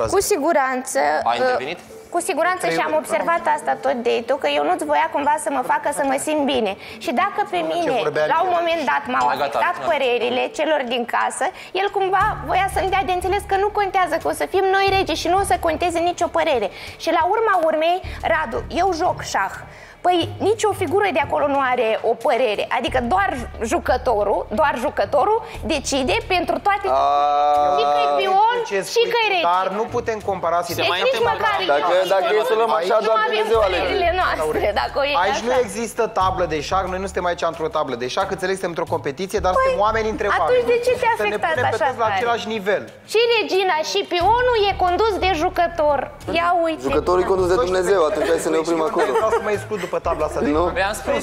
frază. Cu siguranță... A uh, intervenit? Cu siguranță și am observat asta tot date că eu nu-ți voia cumva să mă facă să mă simt bine. Și dacă pe mine, vorbea la un Lidia? moment dat, m-au Mai gata, afectat da. părerile celor din casă, el cumva voia să-mi dea de înțeles că nu contează, că o să fim noi regi și nu o să conteze nicio părere. Și la urma urmei, Radu, eu joc șah. Păi nici o figură de acolo nu are o părere. Adică doar jucătorul, doar jucătorul decide pentru toate și că e pion Ce și spui, că e rege. Dar nu putem compara Deci situația. mai nici întâi măcar Dacă- eu, dacă e să luăm așa, nu doar avem Dumnezeu alege. părerile noastre, dacă o iei Aici nu așa. există tablă de șah, noi nu suntem aici într-o tablă de șah, înțeleg, suntem într-o competiție, dar suntem oameni între Păi, atunci oameni. de ce te-a Să ne afectat punem pe așa toți la tare? același nivel. Și regina și pionul e condus de jucător. Ia uite. Jucătorii condus de Dumnezeu, atunci hai să ne oprim acolo. Vreau să mă exclud după tabla asta de Nu? V-am spus,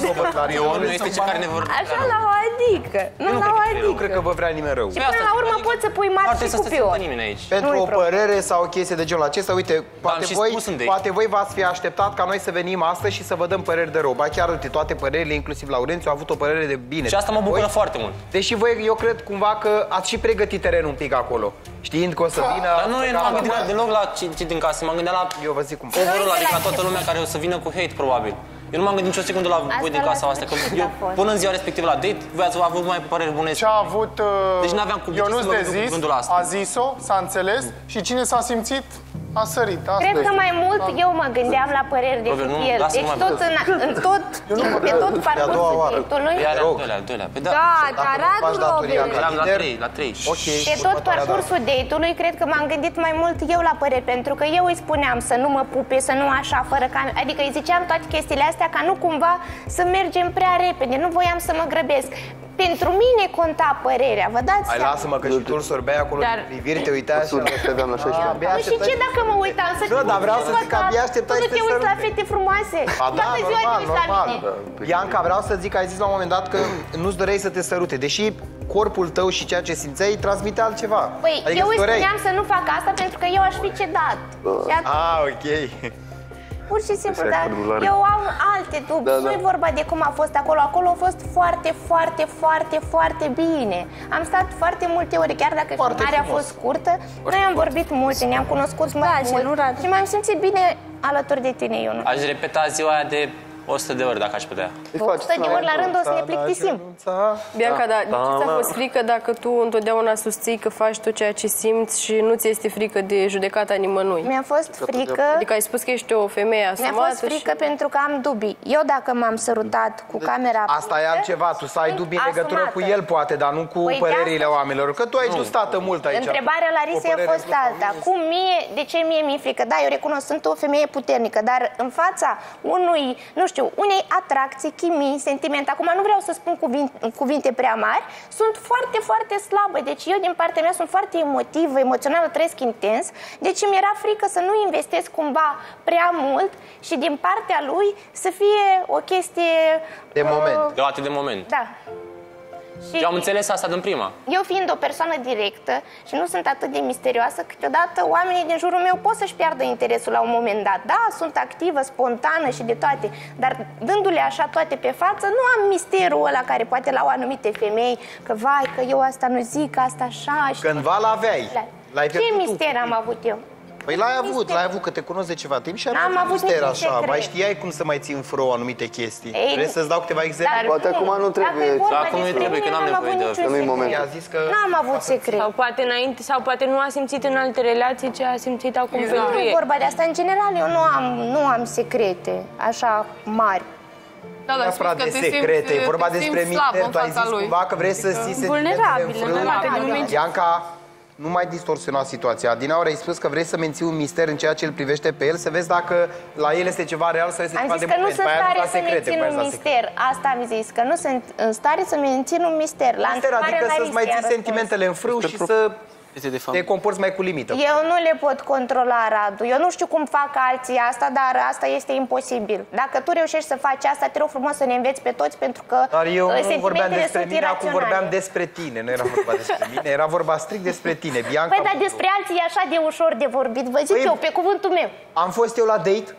Ion nu este cel care ne vor... Așa la o adică. Nu la o Nu adică. cred că vă vrea nimeni rău. Și până la urmă poți să pui Poate mari să și cu se simtă pion. nimeni aici. Pentru Nu-i o problemă. părere sau o chestie de genul acesta, uite, poate și voi, spus în date. poate voi v-ați fi așteptat ca noi să venim astăzi și să vă dăm păreri de rău. Ba chiar, uite, toate părerile, inclusiv Laurențiu, a avut o părere de bine. Și asta mă bucură Voi- foarte mult. Deși voi, eu cred cumva că ați și pregătit terenul un pic acolo. Știind că o să vină... Dar nu, eu nu m-am gândit deloc la ce, ce din casă, m-am gândit la Eu vă zic cum. overul, adică la toată lumea care o să vină cu hate, probabil. Eu nu m-am gândit nicio secundă la voi din la casa voastră, că sfârșit eu, a fost. până în ziua respectivă la date, voi ați avut mai păreri bune. Ce a avut uh, Deci n-aveam cum- Ionuț ce să mă de gândesc cu zis, gândul ăsta. a zis-o, s-a înțeles și cine s-a simțit a sărit. Asta Cred că este. mai mult eu mă gândeam la păreri decât Robert, nu, el. lasă-mă Deci mai tot în, în tot, pe tot doua parcursul oară. directului. Iar al rog. doilea, al doilea. Păi da, Da, Dacă dar nu Radu faci datoria Robert. ca eram la lider, 3, la 3. Ok. Pe tot următoarea dată. parcursul date-ului, cred că m-am gândit mai mult eu la păreri, pentru că eu îi spuneam să nu mă pupe, să nu așa, fără ca... Adică îi ziceam toate chestiile astea ca nu cumva să mergem prea repede, nu voiam să mă grăbesc. Pentru mine conta părerea, vă dați Hai, seama? lasă-mă că și tu îl sorbeai acolo Dar- din priviri, te uitai așa. Surd să aveam la 16 ani. Abia Nu și așteptai- ce dacă mă uitam să Nu, dar vreau să știu zic că abia așteptai Tu să nu te te uiți la sărute. fete frumoase. Ba da, Toată ziua te normal, uiți la normal. mine. Bianca, vreau să zic că ai zis la un moment dat că nu-ți doreai să te sărute, deși corpul tău și ceea ce simțeai transmite altceva. Păi, adică eu îți îi doreai. spuneam să nu fac asta pentru că eu aș fi cedat. Și atunci, Ah, ok. Pur și simplu, Așa e dar codulare. eu am alte dubii. Da, nu da. e vorba de cum a fost acolo. Acolo a fost foarte, foarte, foarte, foarte bine. Am stat foarte multe ore, chiar dacă Foarte filmarea a frumos. fost scurtă. Noi am vorbit multe, ne-am cunoscut mai Place, nu, mult. Radu? Și m-am simțit bine alături de tine, Ionut. Aș repeta ziua aia de 100 de ori dacă aș putea. Îi faci 100 de ori la rând o să ne plictisim. Bianca, dar de ce ți-a fost frică dacă tu întotdeauna susții că faci tot ceea ce simți și nu ți este frică de judecata nimănui? Mi-a fost frică Adică ai spus că ești o femeie Mi-a asumată fost frică pentru că am dubii. Eu dacă m-am sărutat cu camera Asta e apusă, altceva, tu să ai sunt dubii în legătură cu asumată. el, poate, dar nu cu Păi de părerile asta- oamenilor. Că tu ai dus tată mult aici. Întrebarea la O Risei a părere fost într-o alta. familie. Cum mie, de ce mie mi-e frică? Da, eu recunosc, sunt o femeie puternică, dar în fața unui, nu știu, unei atracții, chimii, sentiment, acum nu vreau să spun cuvinte, cuvinte prea mari, sunt foarte, foarte slabă. Deci eu, din partea mea, sunt foarte emotivă, emoțională, trăiesc intens. Deci mi era frică să nu investesc cumva prea mult și din partea lui să fie o chestie... De moment. uh, De atât de moment. Da. Și Eu am înțeles asta din prima. eu fiind o persoană directă și nu sunt atât de misterioasă, câteodată oamenii din jurul meu pot să-și piardă interesul la un moment dat. Da, sunt activă, spontană și de toate, dar dându-le așa toate pe față, nu am misterul ăla care poate la o anumite femei, că vai, că eu asta nu zic, asta așa și... Cândva l-aveai. L-ai Ce pierdut tu. mister am avut eu? Păi l-ai avut, Mister. l-ai avut, că te cunosc de ceva timp și N-am aveai un avut mister niciun așa. secret. Mai știai cum să mai ții în frâu anumite chestii. Ei, Vrei să-ți dau câteva exemple? Dar Poate bine, acum nu dacă trebuie. e vorba Da, acum nu despre trebuie, că mine, n-am n-am nevoie avut de- niciun că nu-i secret. momentul. I-a zis că... N-am avut secret. Sau poate înainte, sau poate nu a simțit în alte relații ce a simțit acum Nu pentru e ei. vorba de asta. În general, eu nu am, nu am secrete așa mari. Da, dar ai spus neapărat că de te simți- secrete, e vorba te despre simți slabă mister, în tu ai fața zis lui. cumva că vrei să ții sentimentele în Vulnerabilă, frâu. În alte momente. Bianca, nu mai distorsiona situația. Din aur ai spus că vrei să menții un mister în ceea ce îl privește pe el, să vezi dacă la el este ceva real sau este Am ceva zis de că nu moment. sunt Pe aia stare la să secrete, mențin pe aia un la secrete. mister. Asta am zis, că nu sunt în stare să mențin un mister. La Mister, întrebarea adică la să-ți mai Risi ții am răspuns. sentimentele în frâu și să Este de te fapt. comporți mai cu limită. Eu nu le pot controla, Radu. Eu nu știu cum fac alții asta, dar asta este imposibil. Dacă tu reușești să faci asta, te rog frumos să ne înveți pe toți, pentru că Dar eu uh, nu vorbeam sentimentele despre sunt mine, acum iraționale. vorbeam despre tine. Nu era vorba despre mine, era vorba strict despre tine, Bianca. Păi, dar despre alții e așa de ușor de vorbit. Vă zic Păi- eu, pe cuvântul meu. Am fost eu la date?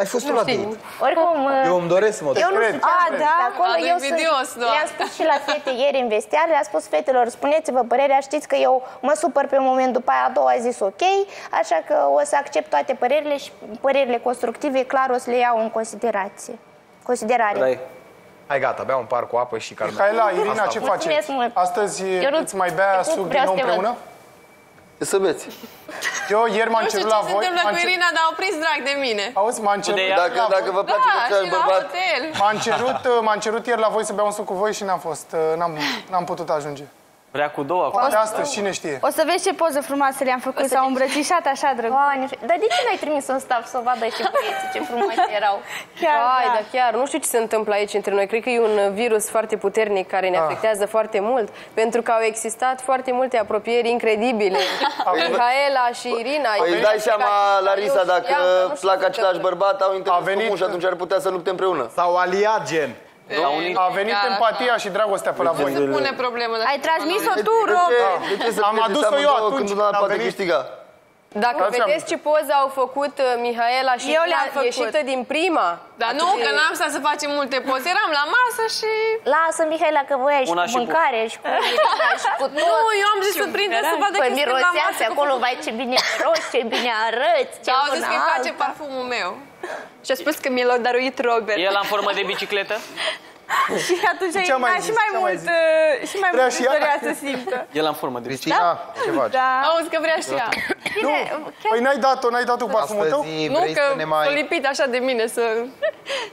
Ai fost tu la date. Oricum, Eu îmi doresc să mă duc. eu nu știu ce A, am da? de acolo. A, Eu invidios, sunt, doar. le-am spus și la fete ieri în vestiar, le-am spus fetelor, spuneți-vă părerea, știți că eu mă supăr pe moment, după aia a doua zis ok, așa că o să accept toate părerile și părerile constructive, clar o să le iau în considerație. Considerare. Dai. Hai gata, bea un par cu apă și calme. Mihaela, Irina, Asta ce a faceți? Mulțumesc mult. Astăzi Eu nu- îți mai bea eu suc vreau din nou să te văd. Împreună? Ce să beți? Eu ieri m-am Nu știu cerut ce la se voi. întâmplă m-am cu cer- Irina, dar au prins drag de mine. Auzi, m-am cerut, ea? Dacă, la dacă voi- vă place Da, de ceai și la bărbat, hotel. M-am cerut, m-am cerut ieri la voi să beau un suc cu voi și n-am fost, n-am, n-am putut ajunge. Vrea cu două acum. Poate astăzi, cine știe? O să vezi ce poză frumoasă le-am făcut, s-au îmbrățișat așa drăguț. Doamne, dar de ce n-ai trimis un staff să vadă ce băieți, ce frumoase erau? Chiar, Hai, da. dar chiar, nu știu ce se întâmplă aici între noi. Cred că e un virus foarte puternic care ne afectează foarte mult, pentru că au existat foarte multe apropieri incredibile. Mihaela și Irina. Păi îți Irina dai și seama, Catina, Larisa, eu dacă știam că nu știu plac ce același întâmplă. bărbat, au interes A venit- comun și atunci ar putea să lupte împreună. S-au aliat, gen. La unii... A venit Chiar empatia și dragostea pe la voi. Se pune problemă. dacă Ai transmis-o cineva tu, De Rob? ce, de ce să Am puneți adus-o amândouă eu atunci când când una am poate venit. Câștiga? nu- Dacă Dați seama. vedeți ce poză au făcut uh, Mihaela și Eu Irina le-am făcut. ieșită din prima. Dar nu, că n-am stat să facem multe poze. Eram la masă și... Lasă, Mihaela, că voia și Una cu și cu- mâncare și cu Irina și cu Nu, tot. eu am zis să prindă să vadă Păi că sunt la mirosease masă. acolo, vai ce bine miroși, ce bine arăți, ce Dar au zis bună că îi place alta. parfumul meu. Și a spus că mi l-a dăruit Robert. El în formă de bicicletă? Și atunci Ce-a mai Irina zis? și mai Ce-a mai mult, zis? uh, și mai Vrea mult și ea? dorea să simtă. El în formă de bicicletă. Cristina, ce faci? Da. Auzi că vrea și ea. Bine, chiar Păi n-ai dat-o, n-ai dat-o cu parfumul tău? Astăzi Nu, vrei că să ne mai... s-a lipit așa de mine să...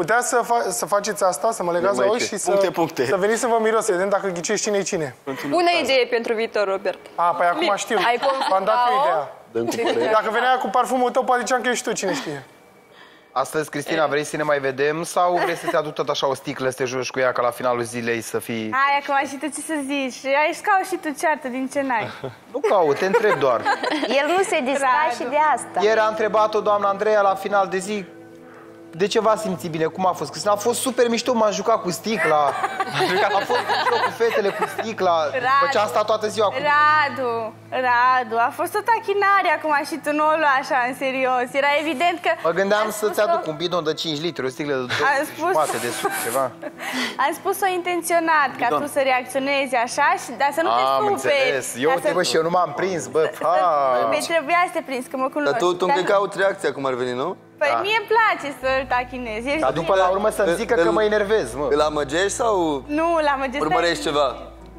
Putea să, fa- să faceți asta, să mă legați Nu la mai ochi ce. și să, Puncte, puncte. să veniți să vă miros, să vedem dacă ghiciți cine e cine. bună idee pentru viitor, Robert. A, păi acum știu. Ai V-am dat eu confutat-o? ideea. Dăm cu părere. Dacă venea cu parfumul tău, poate ziceam că ești tu, cine știe. Astăzi, Cristina, vrei să ne mai vedem sau vrei să te aduc tot așa o sticlă să te joci cu ea ca la finalul zilei să fii... Hai, acum și tu ce să zici? Ai scau și tu ceartă din ce n-ai. Nu caut, te întreb doar. El nu se distra Radu. și de asta. Ieri a întrebat-o doamna Andreea la final de zi de ce v-a simțit bine? Cum a fost? Cristina a fost super mișto, m-am jucat cu sticla. A fost mișto cu fetele cu sticla. După ce am stat toată ziua cu... Radu, Radu, a fost o tachinare acum și tu nu o lua așa în serios. Era evident că... Mă gândeam am să-ți spus-o- aduc un bidon de 5 litri, o sticlă de 2 Am spus- jumate de suc, ceva. Am spus-o intenționat, ca tu să reacționezi așa, și, dar să nu te Am superi. înțeles. Eu, Ca uite, să- bă, și eu nu m-am prins, bă. Ha. Păi trebuia să te prinzi, că mă cunoști. Dar tu, tu Dar- încă cauți reacția cum ar veni, nu? Păi Da. mie îmi place să-l tachinezi. Ești Dar după la urmă să-mi zică că Îl- mă enervez, mă. Îl amăgești sau Nu, la majestate... urmărești ceva?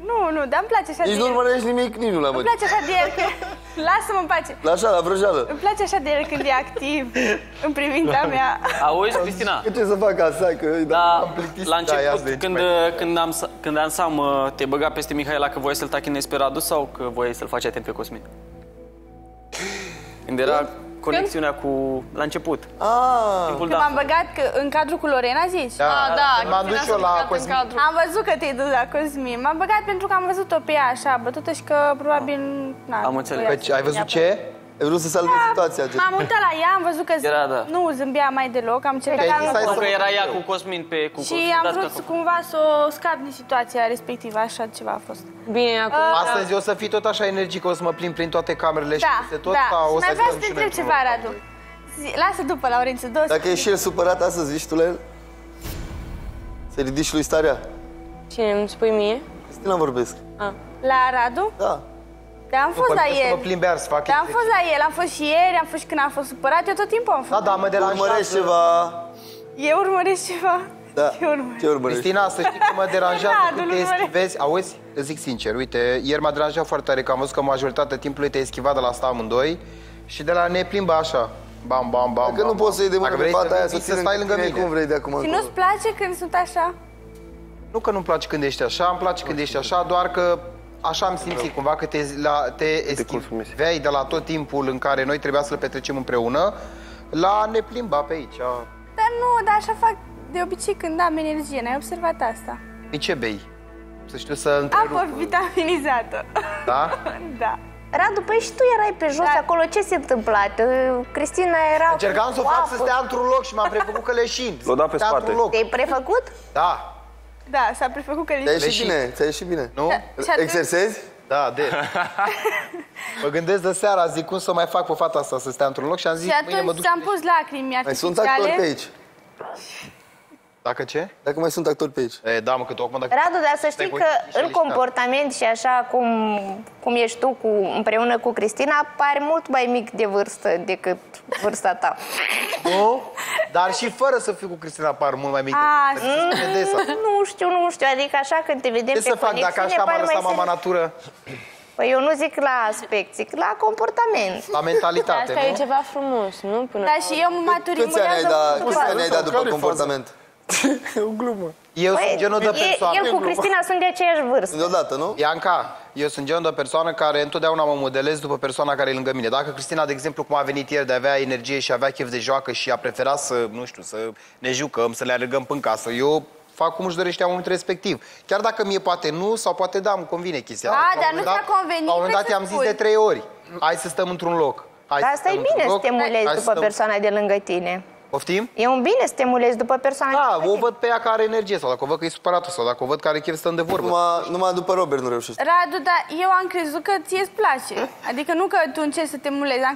Nu, nu, dar îmi place așa Nici de nu el. urmărești nimic, nici nu l Îmi amăgești. place așa de el că... Lasă-mă în pace. La așa, la vrăjeală. Îmi place așa de el când e activ în privința mea. Auzi, Cristina? Că ce să fac asta? Că, Da, plictisit, la da, ia început, să vezi când, mai- când, am, s- când am sam, uh, te băga peste Mihaela că voiai să-l tachinezi pe Radu sau că voiai să-l faci atent pe Cosmin? Când era conexiunea cu... la început. Ah, Timpul Că m-am dansului. băgat că, în cadrul cu Lorena, zici? Da, Ah, da, când m-am Cristina dus s-a eu la băgat în Cosmin. cadru. Am văzut că te-ai dus la Cosmin. M-am băgat pentru că am văzut-o pe ea așa, bătută și că probabil... Na, Am înțeles. voia Că să ai văzut ia ce? Ai vrut să salvezi situația. gen. M-am uitat la ea, am văzut că Era, da. nu zâmbea mai deloc, am încercat Ok, să stai Nu să- că era ea cu Cosmin pe... Cu și Cosmin, am dați vrut că acum. cumva să o scap din situația respectivă, așa ceva a fost. Bine, acum... Astăzi o să fii tot așa energic, o să mă plimb prin toate camerele și Da, peste tot, da. sau o Și să mai vreau să stăm te și noi întreb într-un ceva, loc? Radu. Zi- Lasă după, Laurențiu, două Dacă e și el supărat astăzi, zici tu la el? Să-i ridici lui starea? Cine îmi spui mie? Cristina vorbesc. La Radu? Da. Da, am fost Mă la duc să el. mă plimb iar să fac Da, am fost la el, am fost și ieri, am fost și când am fost supărat, eu tot timpul am fost. Da, da, mă Urmărești deranjează. ceva. Eu urmăresc ceva. Da. Eu urmăresc. Ce urmărești? Cristina, să știi că mă deranjează Da, când nu te urmăresc. eschivezi. Auzi? Îți zic sincer, uite, ieri m-a deranjat foarte tare că am văzut că majoritatea timpului te-ai eschivat de la asta amândoi și de la ne plimbă așa. Bam, bam, bam, Dacă bam, nu poți să iei de mână Dacă pe vrei fata aia, vii să ții stai lângă mine. cum vrei de acum Și încolo. nu-ți place când sunt așa? Nu că nu-mi place când ești așa, îmi place când ești așa, doar că așa am simțit cumva că te, la, te eschiveai de la tot timpul în care noi trebuia să-l petrecem împreună la ne plimba pe aici. Dar nu, dar așa fac de obicei când am energie, n-ai observat asta? Păi ce bei? Să știu să întrerup. Apă vitaminizată. Da? da. Radu, păi și tu erai pe jos Da. acolo, ce se întâmpla? Uh, Cristina era Încercam să o cu fac să apă. stea într-un loc și m-am prefăcut că leșin. L-o dat pe Stea spate. într-un loc. Te-ai prefăcut? Da. Da, s-a prefăcut că Ți-a li... ieșit bine, ți-a ieșit bine. Nu? Și atunci- Exersezi? Da, de. mă gândesc de seara, zic cum să mai fac pe fata asta să stea într-un loc și am zis, Și mâine mă atunci duc... ți-am pus lacrimi Mai sunt actori pe artificiale. aici. Dacă ce? Dacă mai sunt actori pe aici. E, da, mă, că tu acum dacă... Radu, dar să Stai știi cu că niște în liștea. comportament și așa cum, cum ești tu cu, împreună cu Cristina, pari mult mai mic de vârstă decât vârsta ta. Nu? Dar și fără să fiu cu Cristina par mult mai mic A, decât să vede asta. Nu știu, nu știu, adică așa când te vedem Ce pe să fac dacă conexiune, așa m-a pari mai lăsat mama serios. natură? Păi eu nu zic la aspect, zic la comportament. La mentalitate, Asta e nu? ceva frumos, nu? Până Dar și eu mă Câți ani ai maturizează dat, cu câți ani ai dat Care după e faza? comportament? E o glumă. Eu sunt genul de e, persoană. el cu Cristina sunt de aceeași vârstă. Deodată, nu? Ianca, eu sunt genul de persoană care întotdeauna mă modelez după persoana care e lângă mine. Dacă Cristina, de exemplu, cum a venit ieri, de avea energie și avea chef de joacă și a preferat să, nu știu, să ne jucăm, să le alergăm până casă, eu fac cum își dorește la momentul respectiv. Chiar dacă mie poate nu sau poate da, îmi convine chestia A, asta. La dar un nu moment ți-a dat- convenit, La un moment vrei dat să i-am zis spui. de trei ori. Hai să stăm într-un loc. Hai Dar să asta e stăm bine într-un să loc. te mulezi Hai să după stăm- persoana de lângă tine. Poftim? E un bine să te mulezi după persoana de Da, lângă o tine. văd pe ea că are energie sau dacă o văd că e supărată sau dacă o văd că are chef să stăm de vorbă. Numai, numai după Robert nu reușești. Radu, dar eu am crezut că ție îți place. Adică nu că tu încerci să te mulezi, am